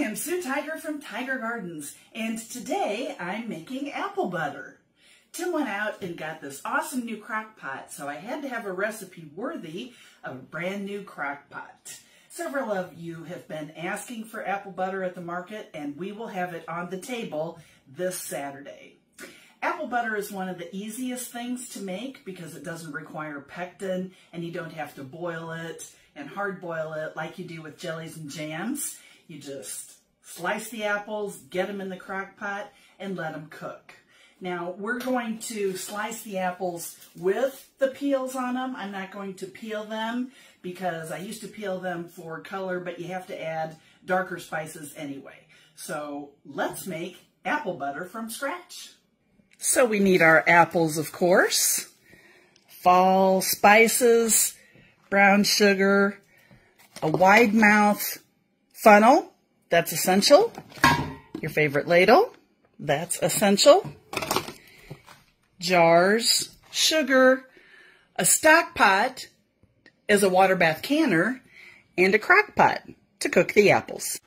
am Sue Tiger from Tiger Gardens, and today I'm making apple butter. Tim went out and got this awesome new crock pot, so I had to have a recipe worthy of a brand new crock pot. Several of you have been asking for apple butter at the market, and we will have it on the table this Saturday. Apple butter is one of the easiest things to make because it doesn't require pectin and you don't have to boil it and hard boil it like you do with jellies and jams. You just slice the apples, get them in the crock pot, and let them cook. Now, we're going to slice the apples with the peels on them. I'm not going to peel them because I used to peel them for color, but you have to add darker spices anyway. So let's make apple butter from scratch. So we need our apples, of course, fall spices, brown sugar, a wide mouth funnel, that's essential. Your favorite ladle, that's essential. Jars, sugar, a stock pot is a water bath canner, and a crock pot to cook the apples.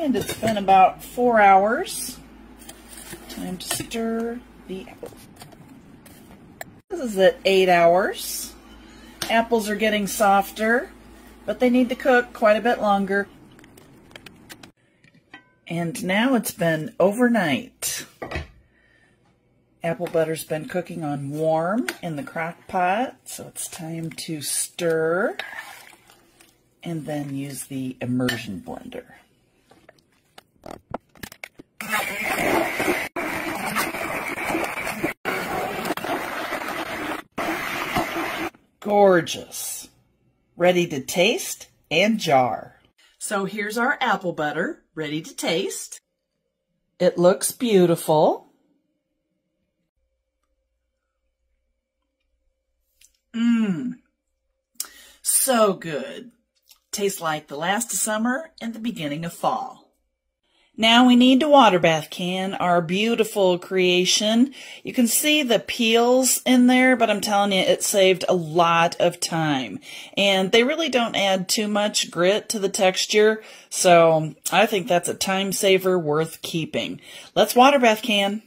And it's been about four hours. Time to stir the apples. This is at eight hours. Apples are getting softer, but they need to cook quite a bit longer. And now it's been overnight. Apple butter's been cooking on warm in the crock pot, so it's time to stir and then use the immersion blender. Gorgeous. Ready to taste and jar. So here's our apple butter, ready to taste. It looks beautiful. Mmm. So good. Tastes like the last of summer and the beginning of fall. Now we need to water bath can our beautiful creation. You can see the peels in there, but I'm telling you, it saved a lot of time. And they really don't add too much grit to the texture, so I think that's a time saver worth keeping. Let's water bath can.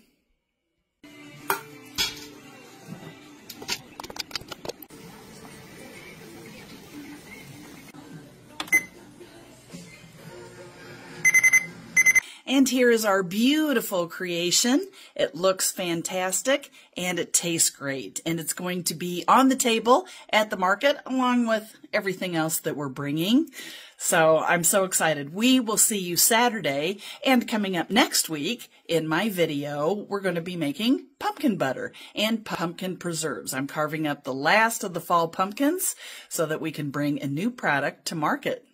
And here is our beautiful creation. It looks fantastic and it tastes great. And it's going to be on the table at the market along with everything else that we're bringing. So I'm so excited. We will see you Saturday and coming up next week in my video, we're going to be making pumpkin butter and pumpkin preserves. I'm carving up the last of the fall pumpkins so that we can bring a new product to market.